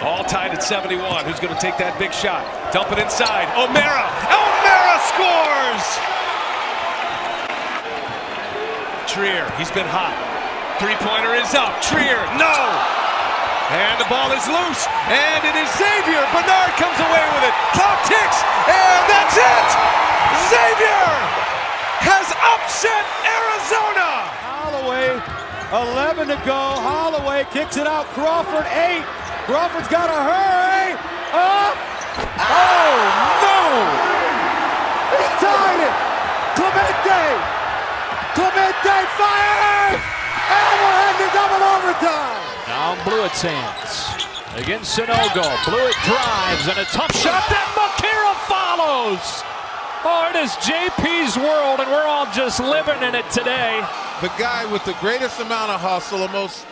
All tied at 71. Who's going to take that big shot? Dump it inside. O'Mara. O'Mara scores! Trier, he's been hot. Three-pointer is up. Trier, no! And the ball is loose. And it is Xavier. Bernard comes away with it. Clock ticks. And that's it! Xavier has upset Arizona! Holloway, 11 to go. Holloway kicks it out. Crawford, 8. Crawford's got to hurry. Up. Oh, no! He tied it. Clemente. Clemente fires. And we're heading to double overtime. Now in Bluiett's hands. Against Sanogo. Bluiett drives and a tough shot. that Macura follows. Oh, it is JP's world, and we're all just living in it today. The guy with the greatest amount of hustle, the most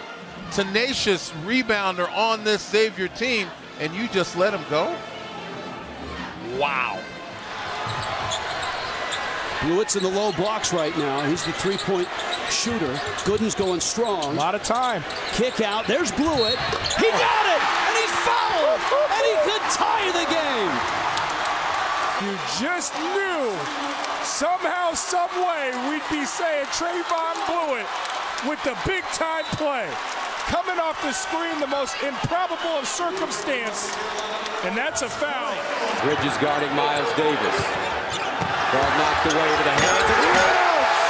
tenacious rebounder on this Xavier team, and you just let him go? Wow. Bluiett's in the low blocks right now. He's the three-point shooter. Goodin's going strong. A lot of time. Kick out. There's Bluiett. He got it! And he's fouled! And he could tie the game! You just knew somehow, someway, we'd be saying Trevon Bluiett with the big time play. Coming off the screen, the most improbable of circumstance, and that's a foul. Bridges guarding Myles Davis. Ball knocked away to the hands of Reynolds.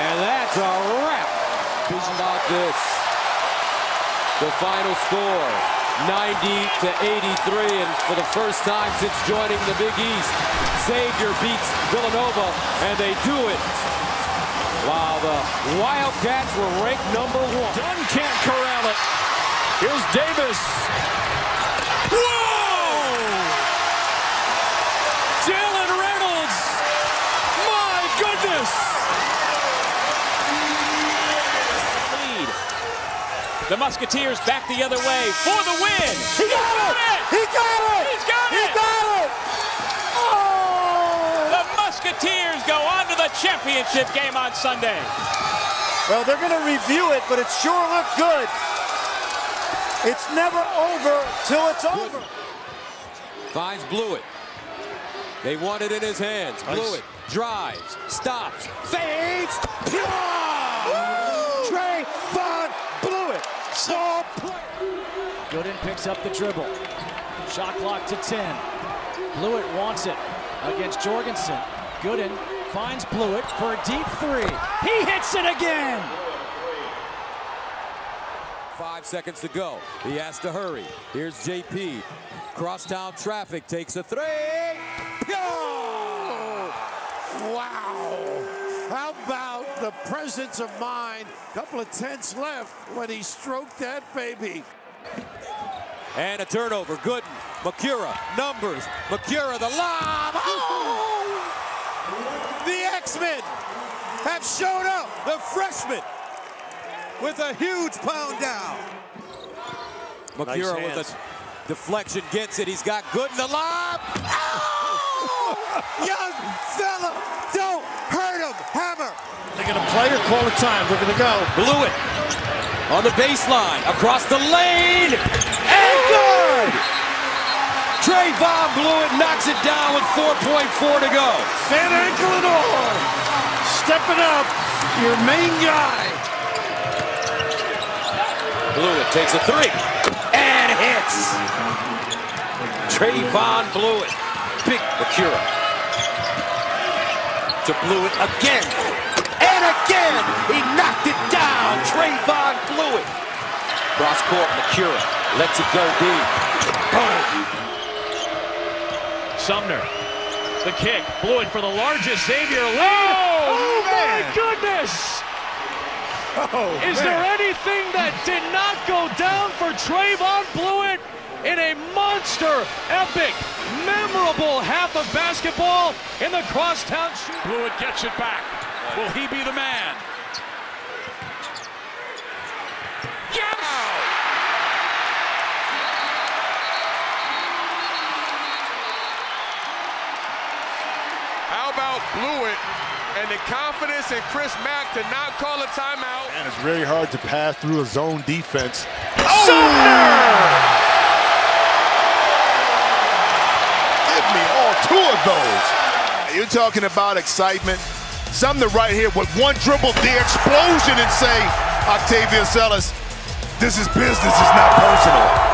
And that's a wrap. Vision about this. The final score, 90 to 83, and for the first time since joining the Big East, Xavier beats Villanova, and they do it while the Wildcats were ranked number one. Dunn can't corral it. Here's Davis. Whoa! Jalen Reynolds. My goodness. Lead. The Musketeers back the other way for the win. He got it! He got it! He's got He it! got it! Oh! The Musketeers go on to the championship game on Sunday. Well, they're going to review it, but it sure looked good. It's never over till it's over. Finds Bluiett. They want it in his hands. Bluiett. drives, stops, fades. Trey Von Blewett. Saw play. Goodin picks up the dribble. Shot clock to 10. Bluiett wants it against Jorgensen. Goodin finds Bluiett for a deep three. He hits it again. Five seconds to go. He has to hurry. Here's JP. Crosstown traffic takes a three. Wow. How about the presence of mind? Couple of tenths left when he stroked that baby. And a turnover. Goodin. Macura. Numbers. Macura the lob. Oh! The X-Men have shown up. The freshmen with a huge pound down. Macura with a deflection gets it. He's got good in the lob. Oh! Young fella, don't hurt him. Hammer. They're going to play or call a time. We're going to go. Bluiett. on the baseline, across the lane, and good! Trevon Bluiett knocks it down with 4.4 to go. Van Ankle and all. Stepping up. Your main guy. Bluiett takes a three and hits. Trevon Bluiett, big Macura. To Bluiett again, and again, he knocked it down. Trevon Bluiett. Cross court, Macura lets it go deep. Boom. Sumner. The kick. Bluiett for the largest Xavier lead. Oh, oh, my goodness! Oh, Is there anything that did not go down for Trevon Bluiett in a monster, epic, memorable half of basketball in the crosstown shoot? Bluiett gets it back. Will he be the man? About Bluiett and the confidence in Chris Mack to not call a timeout. And it's very hard to pass through a zone defense. Oh! Sumner! Give me all two of those. You're talking about excitement. Something right here with one dribble, the explosion, and say, Octavius Ellis, this is business, it's not personal.